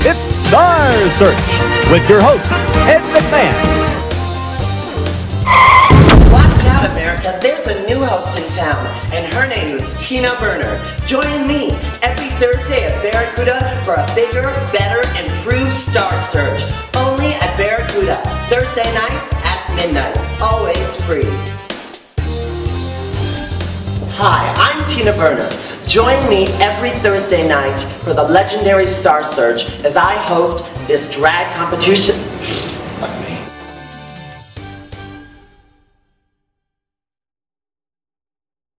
Star Search with your host, Ed McMahon. Watch out, America. There's a new host in town, and her name is Tina Burner. Join me every Thursday at Barracuda for a bigger, better, improved Star Search. Only at Barracuda. Thursday nights at midnight. Always free. Hi, I'm Tina Burner. Join me every Thursday night for the legendary Star Search as I host this drag competition